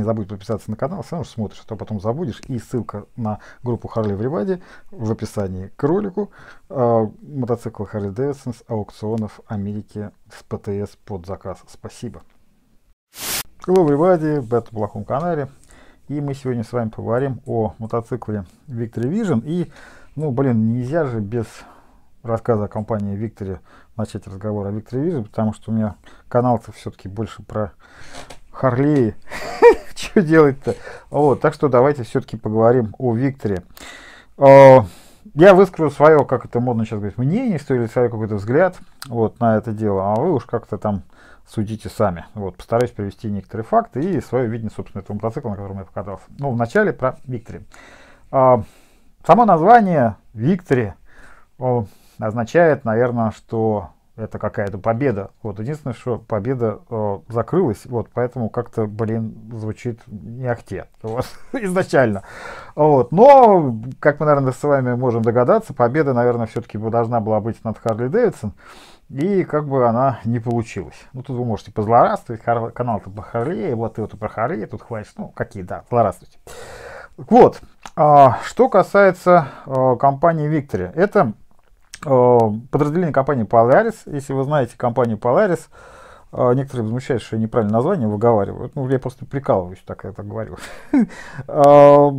не забудь подписаться на канал, все равно смотришь, а то потом забудешь. И ссылка на группу Harley Everybody в описании к ролику. Э, мотоцикл Harley Davidson с аукционов Америки с ПТС под заказ. Спасибо. Hello everybody, в этом плохом канале. И мы сегодня с вами поговорим о мотоцикле Victory Vision. И, ну, блин, нельзя же без рассказа о компании Victory начать разговор о Victory Vision, потому что у меня канал-то все-таки больше про Харлеи. Что делать-то? Вот, так что давайте все-таки поговорим о Викторе. А, я выскажу свое, как это модно сейчас говорить, мнение, или свой какой-то взгляд вот, на это дело, а вы уж как-то там судите сами. Вот, постараюсь привести некоторые факты и свое видение, собственно, этого мотоцикла, на котором я покатался. Ну, вначале про Виктори. А, само название Виктори означает, наверное, что это какая-то победа. Вот единственное, что победа э, закрылась, вот поэтому как-то, блин, звучит не ахте вот, изначально. Вот. Но, как мы, наверное, с вами можем догадаться, победа, наверное, все-таки должна была быть над Харли Дэвидсон, и как бы она не получилась. Ну, тут вы можете позлорадствовать, канал-то по Харли, вот ты вот про Харли, тут хватит, ну, какие, да, злорадствуйте. Вот, а, что касается а, компании Victory, это подразделение компании Polaris. Если вы знаете компанию Polaris, э, некоторые возмущаются, что я неправильно название выговариваю. Ну, я просто прикалываюсь, так я так говорю. Э,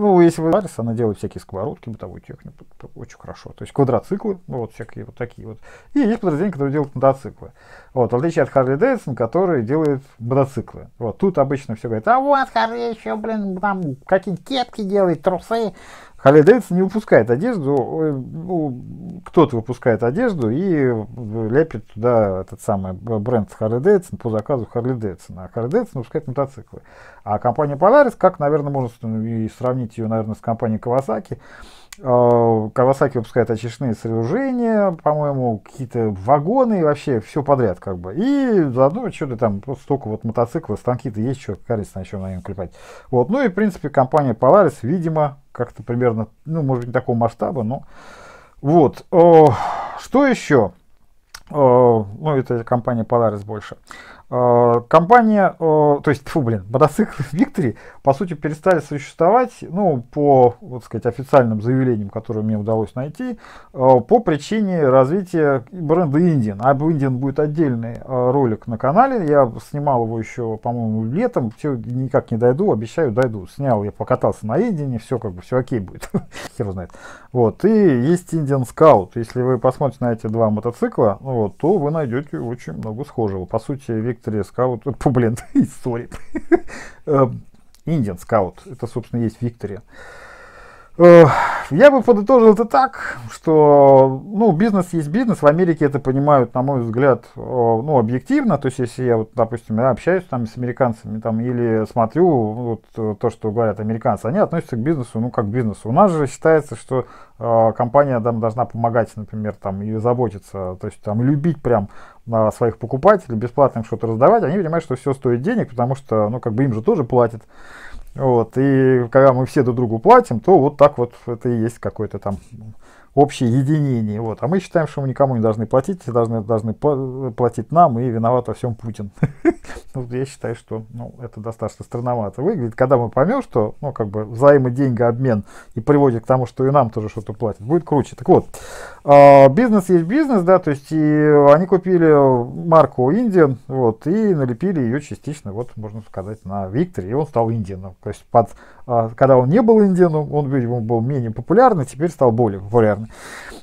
ну, если вы Polaris, она делает всякие сковородки, бытовую технику, очень хорошо. То есть квадроциклы, ну, вот всякие вот такие вот. И есть подразделение, которое делает мотоциклы. Вот, в отличие от Harley Davidson, который делает мотоциклы. Вот, тут обычно все говорят, а вот Harley еще, блин, там какие-то кетки делает, трусы. Харли Дэвидсон не выпускает одежду, ну, кто-то выпускает одежду и лепит туда этот самый бренд Харли Дэвидсон по заказу Харли Дэвидсона. А Харли Дэвидсон выпускает мотоциклы. А компания Polaris, как, наверное, можно и сравнить ее, наверное, с компанией Kawasaki, Кавасаки выпускает очистные сооружения, по-моему, какие-то вагоны и вообще все подряд как бы. И заодно что-то там, просто столько вот мотоциклов, станки-то есть, что кажется, на чем на нем клепать. Вот. Ну и, в принципе, компания Polaris, видимо, как-то примерно, ну, может быть, не такого масштаба, но вот. Что еще? Ну, это компания Polaris больше. Э, компания, э, то есть, фу, блин, мотоциклы Victory, по сути, перестали существовать, ну, по, вот сказать, официальным заявлениям, которые мне удалось найти, э, по причине развития бренда Indian. Об Indian будет отдельный ролик на канале, я снимал его еще, по-моему, летом, все никак не дойду, обещаю, дойду. Снял, я покатался на Indian, все как бы, все окей будет, хер знает. Вот, и есть Indian Scout, если вы посмотрите на эти два мотоцикла, вот, то вы найдете очень много схожего. По сути, Victory Victory Scout, блин, сори, Indian Scout, это, собственно, есть Victory. Э, я бы подытожил это так, что ну, бизнес есть бизнес. В Америке это понимают, на мой взгляд, ну, объективно. То есть, если я, вот, допустим, я общаюсь там, с американцами там, или смотрю вот, то, что говорят американцы, они относятся к бизнесу ну, как к бизнесу. У нас же считается, что э, компания там, должна помогать, например, там, и заботиться, то есть там, любить прям на своих покупателей, бесплатно им что-то раздавать. Они понимают, что все стоит денег, потому что ну, как бы им же тоже платят. Вот, и когда мы все друг другу платим, то вот так вот это и есть какой-то там общее единение. Вот. А мы считаем, что мы никому не должны платить, все должны, должны платить нам, и виноват во всем Путин. Я считаю, что ну, это достаточно странновато выглядит. Когда мы поймем, что ну, как бы взаимоденьгообмен и приводит к тому, что и нам тоже что-то платят, будет круче. Так вот, а, бизнес есть бизнес, да, то есть и они купили марку Indian, вот, и налепили ее частично, вот, можно сказать, на Викторе, и он стал Индианом. То есть под, а, когда он не был Индианом, он, видимо, был менее популярный, теперь стал более популярным.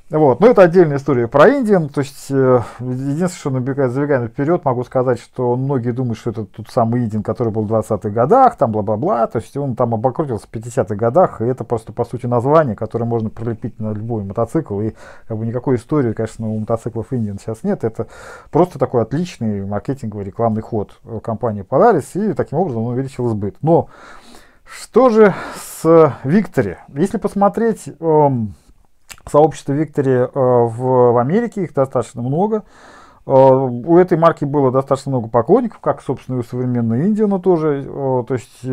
Вот. Но это отдельная история про Индиан. То есть, э, единственное, что набегая, забегая вперед, могу сказать, что многие думают, что это тот самый Индиан, который был в 20-х годах, там бла-бла-бла. То есть, он там обокрутился в 50-х годах, и это просто, по сути, название, которое можно прилепить на любой мотоцикл. И как бы никакой истории, конечно, у мотоциклов Индиан сейчас нет. Это просто такой отличный маркетинговый рекламный ход компании Polaris, и таким образом он увеличил сбыт. Но что же с Виктори? Если посмотреть... Эм, сообщество Виктори э, в, в Америке, их достаточно много. Э, у этой марки было достаточно много поклонников, как, собственно, и у современной Индиана тоже. Э, то есть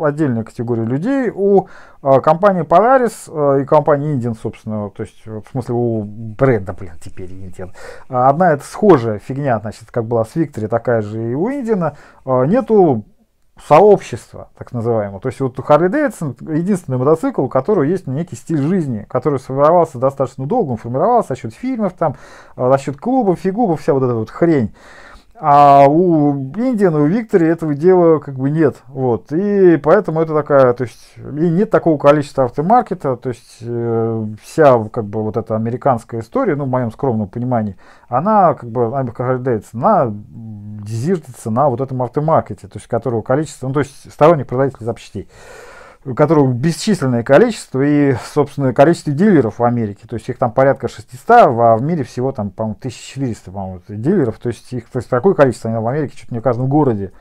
отдельная категория людей. У компании Polaris и компании Indian, собственно, то есть в смысле у бренда, блин, теперь Indian. Одна это схожая фигня, значит, как была с Victory, такая же и у Индиана. Нету сообщества, так называемого. То есть вот у Харли Дэвидсон единственный мотоцикл, у которого есть некий стиль жизни, который сформировался достаточно долго, он формировался за счет фильмов, там, за счет клубов, фигубов, вся вот эта вот хрень. А у Индиана, у Виктори этого дела как бы нет. Вот. И поэтому это такая, то есть, и нет такого количества автомаркета, то есть, э, вся как бы вот эта американская история, ну, в моем скромном понимании, она как бы, она дезиртится на вот этом автомаркете, то есть, которого количество, ну, то есть, сторонних производителей запчастей которых бесчисленное количество и, собственно, количество дилеров в Америке. То есть их там порядка 600, а в мире всего там, по-моему, 1400, по-моему, дилеров. То есть их то есть, такое количество в Америке чуть не в каждом городе.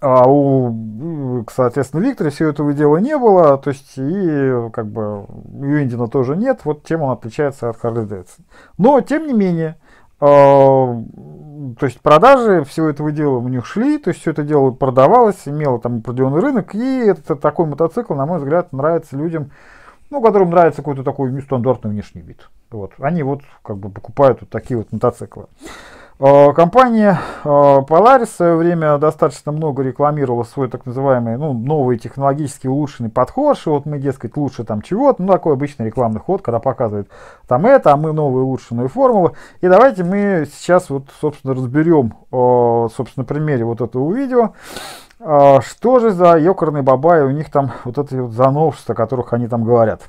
А у, соответственно, Виктора всего этого дела не было, то есть и как бы у тоже нет, вот чем он отличается от Харли Дэвидсон. Но, тем не менее, то есть продажи всего этого дела у них шли, то есть все это дело продавалось, имело там определенный рынок, и это такой мотоцикл, на мой взгляд, нравится людям, ну, которым нравится какой-то такой нестандартный внешний вид. Вот. Они вот как бы покупают вот такие вот мотоциклы. Э, компания э, Polaris в свое время достаточно много рекламировала свой так называемый ну, новый технологически улучшенный подход, что вот мы, дескать, лучше там чего-то, ну такой обычный рекламный ход, когда показывают там это, а мы новые улучшенные формулы. И давайте мы сейчас вот, собственно, разберем, э, собственно, примере вот этого видео, что же за ёкарные бабаи у них там вот эти вот за новшества, о которых они там говорят.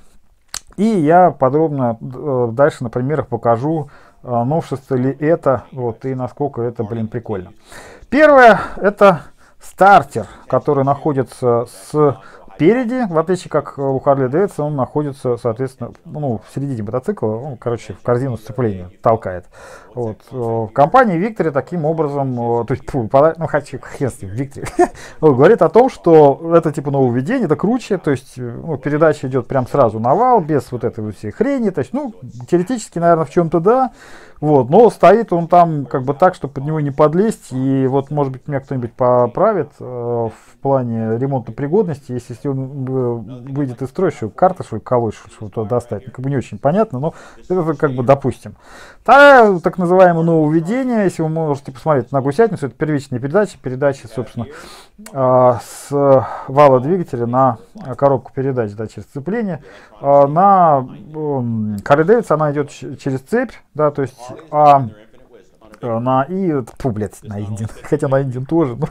И я подробно дальше на примерах покажу, новшество ли это, вот, и насколько это, блин, прикольно. Первое, это стартер, который находится с Спереди, в отличие как у Харли Дэвидсона, он находится, соответственно, ну, в середине мотоцикла, ну, короче, в корзину сцепления толкает. Вот. В компании Виктори таким образом, то есть, ну, хочу, хрен с ним, Виктори, говорит о том, что это типа нововведение, это круче, то есть, ну, передача идет прям сразу на вал, без вот этой всей хрени, то есть, ну, теоретически, наверное, в чем-то да, вот, но стоит он там как бы так, чтобы под него не подлезть. И вот, может быть, меня кто-нибудь поправит э, в плане ремонтной пригодности, если, если он выйдет из строя, что карта, что колоть, что то достать. Ну, как бы не очень понятно, но это как бы допустим. Второе, так называемое нововведение, если вы можете посмотреть на гусятницу, это первичная передача, передача, собственно, э, с вала двигателя на коробку передач, да, через сцепление. Э, на э, Харли она идет через цепь, да, то есть а на и фу, блядь, на Индин, хотя на Индин тоже, ну,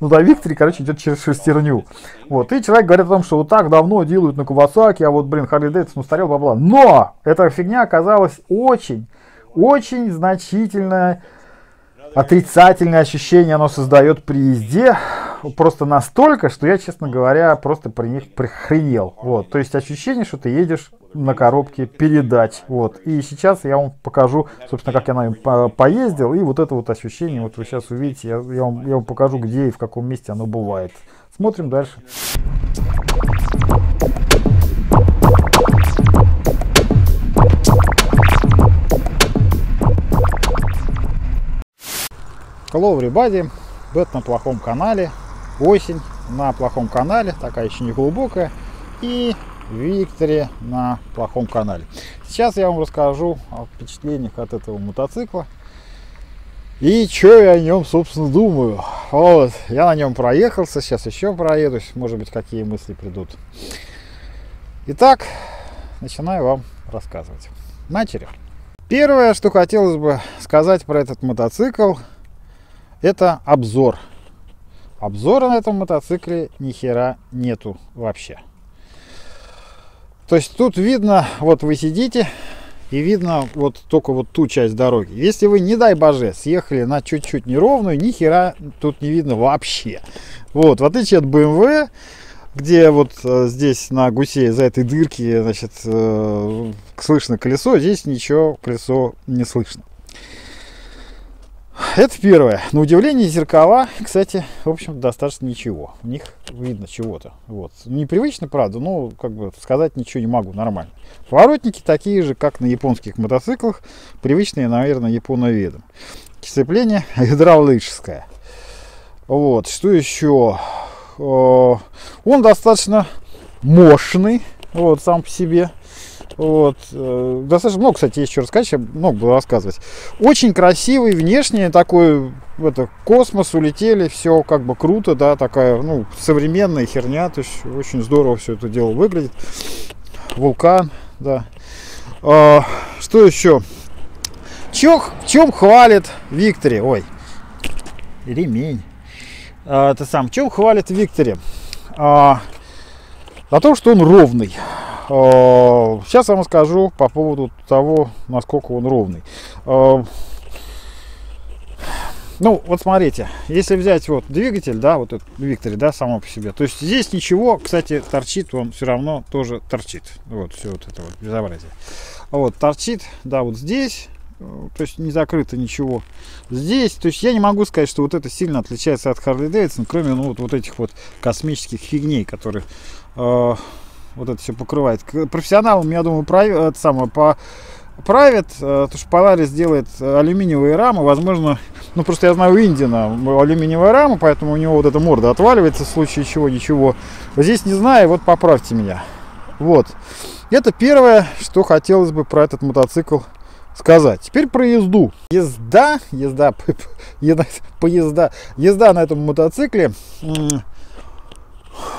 ну да, Виктори, короче, идет через шестерню. Вот, и человек говорит о том, что вот так давно делают на Кавасаки, а вот, блин, Харли Дэвидсон устарел, бла-бла. Но эта фигня оказалась очень, очень значительная отрицательное ощущение оно создает при езде просто настолько, что я, честно говоря, просто при них прихренел. Вот, то есть ощущение, что ты едешь на коробке передач. Вот. И сейчас я вам покажу, собственно, как я на нем по поездил. И вот это вот ощущение, вот вы сейчас увидите, я, я, вам, я вам покажу, где и в каком месте оно бывает. Смотрим дальше. Hello everybody, Бет на плохом канале, осень на плохом канале, такая еще не глубокая. И Викторе на плохом канале. Сейчас я вам расскажу о впечатлениях от этого мотоцикла. И что я о нем, собственно, думаю. Вот, я на нем проехался, сейчас еще проедусь, может быть, какие мысли придут. Итак, начинаю вам рассказывать. Начали. Первое, что хотелось бы сказать про этот мотоцикл, это обзор. Обзора на этом мотоцикле ни хера нету вообще. То есть тут видно, вот вы сидите, и видно вот только вот ту часть дороги. Если вы, не дай боже, съехали на чуть-чуть неровную, ни хера тут не видно вообще. Вот, в отличие от BMW, где вот э, здесь на гусе из-за этой дырки, значит, э, слышно колесо, здесь ничего колесо не слышно. Это первое. На удивление зеркала, кстати, в общем, достаточно ничего. В них видно чего-то. Вот. Непривычно, правда, но как бы сказать ничего не могу, нормально. Поворотники такие же, как на японских мотоциклах, привычные, наверное, японоведам. Сцепление гидравлическое. Вот, что еще? Он достаточно мощный, вот, сам по себе. Вот. Э, достаточно много, кстати, что рассказать, много было рассказывать. Очень красивый, внешне такой это космос, улетели, все как бы круто, да, такая, ну, современная херня, то есть очень здорово все это дело выглядит. Вулкан, да. А, что еще? Чё, в чем хвалит Викторе? Ой, ремень. А, это сам, в чем хвалит Викторе? А, о том, что он ровный. Сейчас я вам скажу по поводу того, насколько он ровный. А, ну, вот смотрите, если взять вот двигатель, да, вот этот Викторе, да, само по себе, то есть здесь ничего, кстати, торчит, он все равно тоже торчит. Вот, все вот это вот безобразие. Вот, торчит, да, вот здесь, э, то есть не закрыто ничего. Здесь, то есть я не могу сказать, что вот это сильно отличается от Harley Davidson, кроме ну, вот, вот этих вот космических фигней, которые э, вот это все покрывает. Профессионалам, я думаю, прав, это самое, по правит, э, то что Polaris делает алюминиевые рамы, возможно, ну просто я знаю Индина алюминиевая рама, поэтому у него вот эта морда отваливается в случае чего, ничего. Здесь не знаю, вот поправьте меня. Вот. Это первое, что хотелось бы про этот мотоцикл сказать. Теперь про езду. Езда, езда, поезда, езда на этом мотоцикле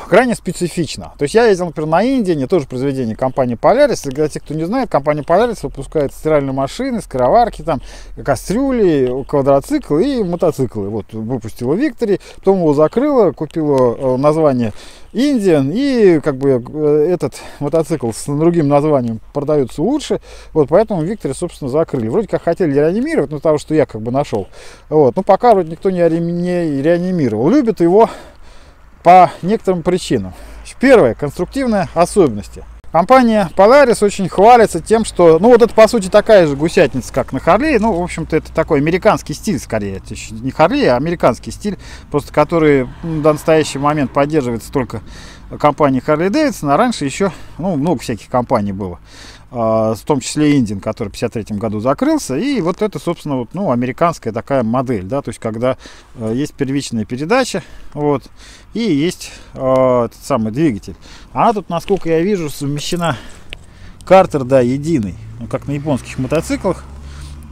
крайне специфично. То есть я ездил, например, на Индии, тоже произведение компании Polaris. Для тех, кто не знает, компания Polaris выпускает стиральные машины, скороварки, там, кастрюли, квадроциклы и мотоциклы. Вот выпустила Виктори, потом его закрыла, купила э, название Индиан и как бы э, этот мотоцикл с другим названием продается лучше, вот поэтому Викторе, собственно, закрыли. Вроде как хотели реанимировать, но того, что я как бы нашел, вот, но пока вроде никто не реанимировал. Любит его по некоторым причинам. Первое, конструктивные особенности. Компания Polaris очень хвалится тем, что, ну вот это по сути такая же гусятница, как на Харли, ну в общем-то это такой американский стиль скорее, это еще не Харли, а американский стиль, просто который ну, до настоящий момент поддерживается только компанией Harley Davidson, а раньше еще, ну много всяких компаний было. А, в том числе Индин, который в 53 году закрылся. И вот это, собственно, вот, ну, американская такая модель, да, то есть когда э, есть первичная передача, вот, и есть э, этот самый двигатель. Она тут, насколько я вижу, совмещена картер, да, единый, ну, как на японских мотоциклах.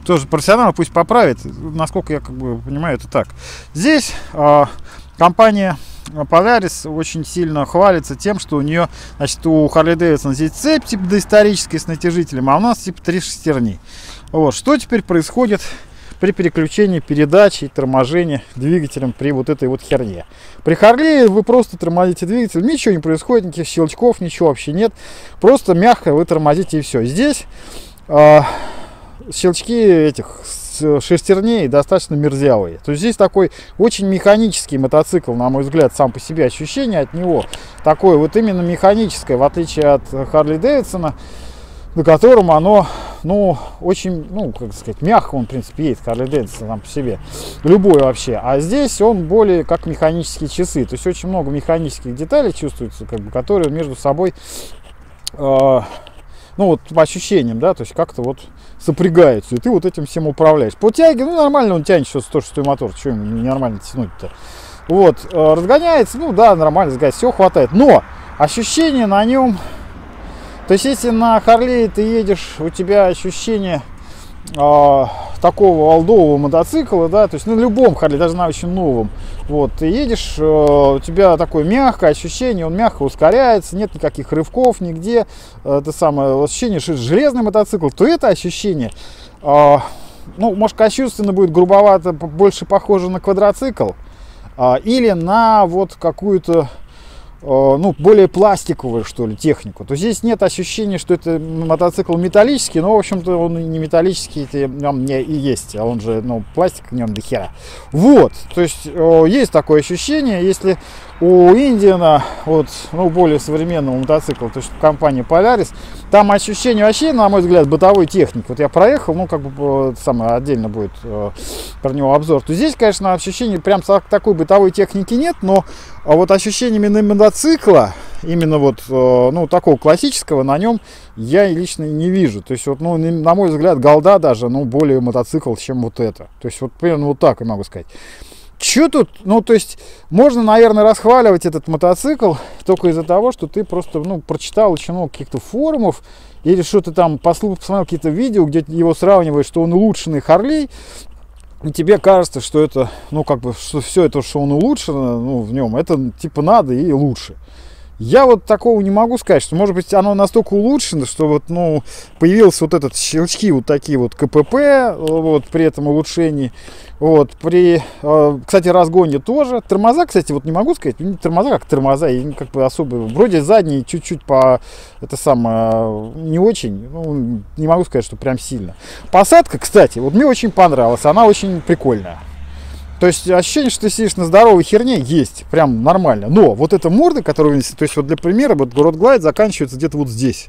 Тоже профессионал пусть поправит, насколько я как бы понимаю, это так. Здесь э, компания Polaris очень сильно хвалится тем, что у нее, значит, у Harley Davidson здесь цепь типа доисторической с натяжителем, а у нас типа три шестерни. Вот, что теперь происходит при переключении передачи и торможении двигателем при вот этой вот херне. При Харли вы просто тормозите двигатель, ничего не происходит, никаких щелчков, ничего вообще нет. Просто мягко вы тормозите и все. Здесь э, щелчки этих шестерней достаточно мерзявые. То есть здесь такой очень механический мотоцикл, на мой взгляд, сам по себе ощущение от него такое вот именно механическое, в отличие от Харли Дэвидсона, на котором оно, ну, очень, ну, как сказать, мягко он, в принципе, едет, Харли Дэвидсон сам по себе, любой вообще. А здесь он более как механические часы, то есть очень много механических деталей чувствуется, как бы, которые между собой, э, ну, вот по ощущениям, да, то есть как-то вот сопрягаются, и ты вот этим всем управляешь. По тяге, ну, нормально он тянет сейчас 106 мотор, что ему ненормально тянуть-то. Вот, э, разгоняется, ну, да, нормально разгоняется, все хватает. Но ощущение на нем, то есть если на Харлее ты едешь, у тебя ощущение такого олдового мотоцикла, да, то есть на любом Харли, даже на очень новом, вот, ты едешь, э, у тебя такое мягкое ощущение, он мягко ускоряется, нет никаких рывков нигде, э, это самое ощущение, что железный мотоцикл, то это ощущение, э, ну, может, кощунственно будет грубовато, больше похоже на квадроцикл, или на вот какую-то ну, более пластиковую, что ли, технику, то здесь нет ощущения, что это мотоцикл металлический, но, в общем-то, он не металлический, это он не и есть, а он же, ну, пластик в нем до хера. Вот, то есть, э, есть такое ощущение, если у Индиана, вот, ну, более современного мотоцикла, то есть компания Polaris, там ощущение вообще, на мой взгляд, бытовой техники. Вот я проехал, ну, как бы, самое отдельно будет э, про него обзор. То здесь, конечно, ощущение прям такой бытовой техники нет, но а вот ощущение именно мотоцикла, именно вот, э, ну, такого классического на нем я лично не вижу. То есть, вот, ну, на мой взгляд, голда даже, ну, более мотоцикл, чем вот это. То есть, вот примерно вот так я могу сказать. Че тут, ну, то есть, можно, наверное, расхваливать этот мотоцикл только из-за того, что ты просто, ну, прочитал очень много каких-то форумов или что-то там посмотрел какие-то видео, где его сравнивают, что он улучшенный Харлей, и тебе кажется, что это, ну, как бы, что все это, что он улучшено, ну, в нем, это, типа, надо и лучше. Я вот такого не могу сказать, что, может быть, оно настолько улучшено, что вот, ну, появился вот этот щелчки, вот такие вот КПП, вот, при этом улучшении. Вот, при, э, кстати, разгоне тоже. Тормоза, кстати, вот не могу сказать, не тормоза как тормоза, и как бы особо, вроде задние чуть-чуть по, это самое, не очень, ну, не могу сказать, что прям сильно. Посадка, кстати, вот мне очень понравилась, она очень прикольная. То есть ощущение, что ты сидишь на здоровой херне, есть, прям нормально. Но вот эта морда, которую то есть вот для примера, вот Город Глайд заканчивается где-то вот здесь.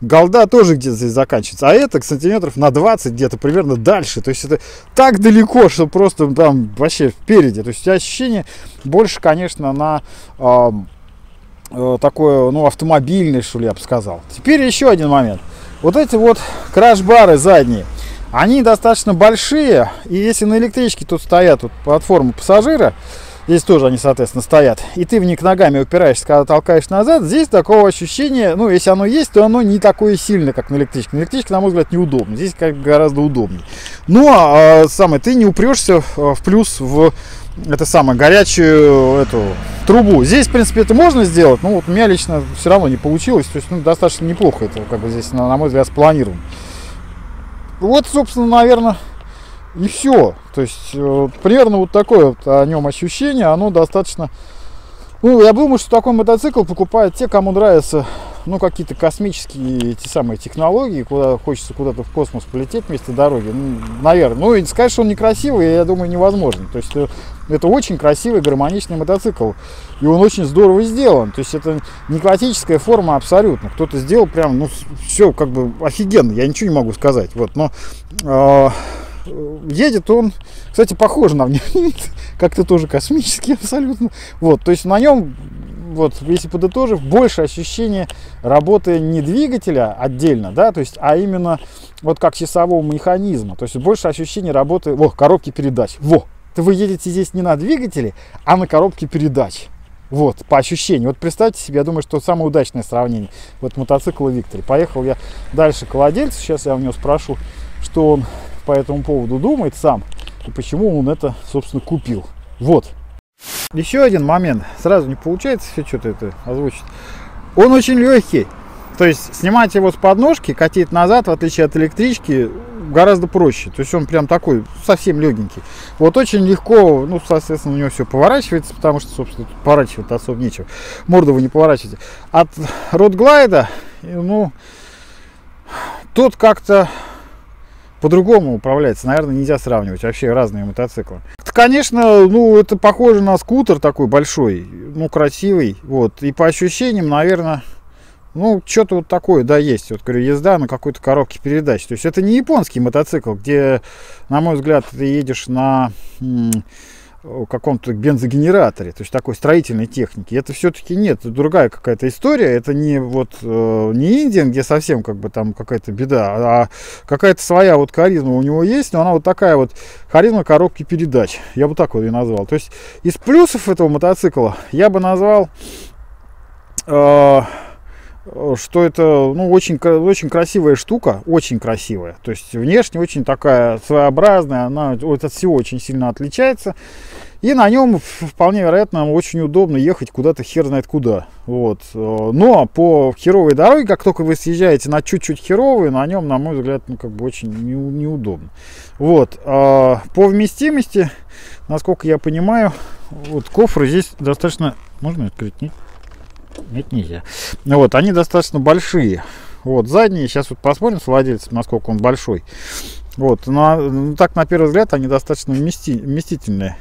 Голда тоже где-то здесь заканчивается. А это сантиметров на 20 где-то примерно дальше. То есть это так далеко, что просто там вообще впереди. То есть ощущение больше, конечно, на э, э, такое, ну, автомобильное, что ли, я бы сказал. Теперь еще один момент. Вот эти вот краш-бары задние – они достаточно большие, и если на электричке тут стоят вот, платформа пассажира, здесь тоже они, соответственно, стоят, и ты в них ногами упираешься, когда толкаешь назад, здесь такого ощущения, ну, если оно есть, то оно не такое сильное, как на электричке. На электричке, на мой взгляд, неудобно, здесь как гораздо удобнее. Но, а, самое, ты не упрешься в плюс в это самое, горячую эту трубу. Здесь, в принципе, это можно сделать, но вот у меня лично все равно не получилось, то есть, ну, достаточно неплохо это, как бы здесь, на, на мой взгляд, спланировано. Вот, собственно, наверное, и все. То есть, э, примерно вот такое вот о нем ощущение, оно достаточно... Ну, я думаю, что такой мотоцикл покупают те, кому нравятся, ну, какие-то космические эти самые технологии, куда хочется куда-то в космос полететь вместо дороги, ну, наверное. Ну, и сказать, что он некрасивый, я думаю, невозможно. То есть, э, это очень красивый, гармоничный мотоцикл. И он очень здорово сделан. То есть это не классическая форма абсолютно. Кто-то сделал прям, ну, все как бы офигенно. Я ничего не могу сказать. Вот, но э, едет он, кстати, похож на внешний Как-то тоже космический абсолютно. Вот, то есть на нем вот, если подытожив, больше ощущение работы не двигателя отдельно, да, то есть, а именно вот как часового механизма. То есть больше ощущение работы, во, коробки передач. Во, то вы едете здесь не на двигателе, а на коробке передач. Вот, по ощущению. Вот представьте себе, я думаю, что самое удачное сравнение. Вот мотоцикл и Виктори. Поехал я дальше к владельцу. Сейчас я у него спрошу, что он по этому поводу думает сам. И почему он это, собственно, купил. Вот. Еще один момент. Сразу не получается все что-то это озвучить. Он очень легкий. То есть снимать его с подножки, катить назад, в отличие от электрички, гораздо проще. То есть он прям такой совсем легенький. Вот очень легко, ну, соответственно, у него все поворачивается, потому что, собственно, тут поворачивать особо нечего. Морду вы не поворачиваете. От Ротглайда, ну, тот как-то по-другому управляется. Наверное, нельзя сравнивать вообще разные мотоциклы. Конечно, ну, это похоже на скутер такой большой, ну, красивый. Вот. И по ощущениям, наверное, ну, что-то вот такое, да, есть. Вот, говорю, езда на какой-то коробке передач. То есть это не японский мотоцикл, где, на мой взгляд, ты едешь на каком-то бензогенераторе, то есть такой строительной техники. Это все-таки нет, это другая какая-то история. Это не вот э, не Индия, где совсем как бы там какая-то беда, а какая-то своя вот харизма у него есть, но она вот такая вот харизма коробки передач. Я бы так вот ее назвал. То есть из плюсов этого мотоцикла я бы назвал э, что это ну, очень, очень красивая штука, очень красивая. То есть внешне очень такая своеобразная, она вот от всего очень сильно отличается. И на нем вполне вероятно очень удобно ехать куда-то хер знает куда. Вот. Но по херовой дороге, как только вы съезжаете на чуть-чуть херовый, на нем, на мой взгляд, ну, как бы очень не, неудобно. Вот. А по вместимости, насколько я понимаю, вот кофры здесь достаточно... Можно открыть? Нет? Нет, нельзя. Вот, они достаточно большие. Вот, задние, сейчас вот посмотрим с владельцем, насколько он большой. Вот, но ну, так на первый взгляд они достаточно вмести, вместительные.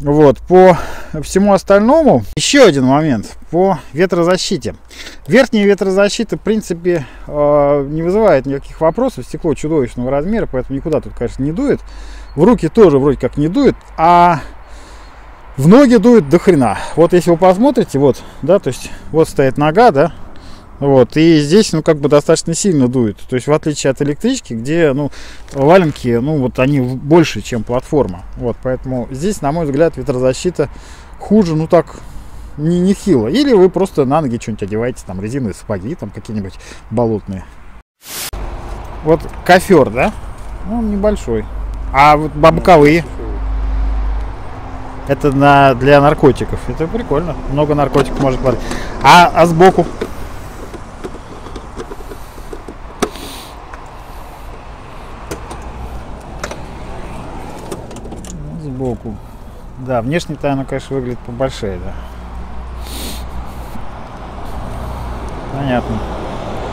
Вот, по всему остальному, еще один момент, по ветрозащите. Верхняя ветрозащита, в принципе, э, не вызывает никаких вопросов, стекло чудовищного размера, поэтому никуда тут, конечно, не дует. В руки тоже вроде как не дует, а в ноги дует до хрена. Вот если вы посмотрите, вот, да, то есть вот стоит нога, да, вот, и здесь, ну, как бы достаточно сильно дует. То есть, в отличие от электрички, где, ну, валенки, ну, вот они больше, чем платформа. Вот, поэтому здесь, на мой взгляд, ветрозащита хуже, ну, так, не, не хило. Или вы просто на ноги что-нибудь одеваете, там, резиновые сапоги, там, какие-нибудь болотные. Вот кофер, да? Ну, небольшой. А вот боковые? Это на, для наркотиков. Это прикольно. Много наркотиков может платить. А, а сбоку? Сбоку. Да, внешне-то оно, конечно, выглядит побольшее, да. Понятно.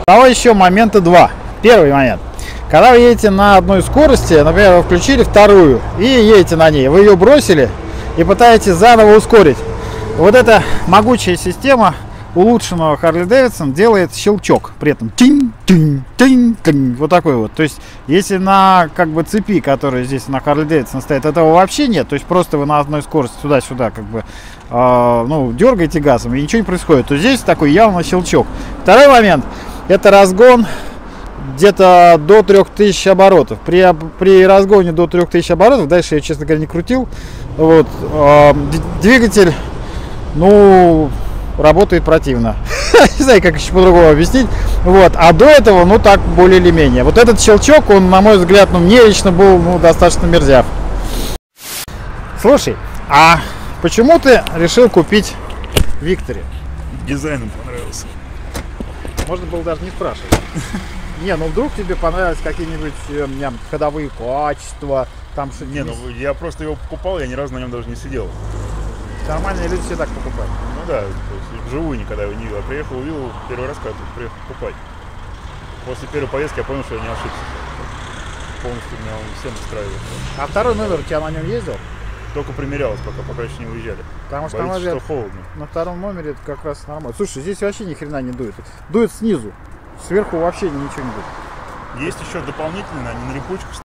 Того еще момента два. Первый момент. Когда вы едете на одной скорости, например, вы включили вторую и едете на ней, вы ее бросили и пытаетесь заново ускорить. Вот эта могучая система улучшенного Харли Дэвидсон делает щелчок при этом тинь, тинь, тинь, тинь, вот такой вот. То есть, если на как бы цепи, которые здесь на Харли Дэвидсон стоят, этого вообще нет. То есть просто вы на одной скорости туда-сюда как бы э, ну дергаете газом и ничего не происходит. То здесь такой явно щелчок. Второй момент это разгон где-то до 3000 оборотов. При, при разгоне до 3000 оборотов, дальше я, честно говоря, не крутил, вот, э, двигатель, ну, работает противно. не знаю, как еще по-другому объяснить. Вот. А до этого, ну, так, более или менее. Вот этот щелчок, он, на мой взгляд, ну, мне лично был, ну, достаточно мерзяв. Слушай, а почему ты решил купить Виктори? Дизайн понравился. Можно было даже не спрашивать. Не, ну вдруг тебе понравились какие-нибудь э, ходовые качества, там что Не, ну я просто его покупал, я ни разу на нем даже не сидел. Нормальные люди все так покупают. Ну да, то есть вживую никогда его не видел. Я приехал, увидел первый раз, когда приехал покупать. После первой поездки я понял, что я не ошибся. Полностью меня он всем устраивает. А второй номер у тебя на нем ездил? Только примерялось, пока, пока еще не уезжали. Потому что, Боюсь, что холодно. На втором номере это как раз нормально. Слушай, здесь вообще ни хрена не дует. Дует снизу. Сверху вообще ничего не будет. Есть еще дополнительно, они на липучку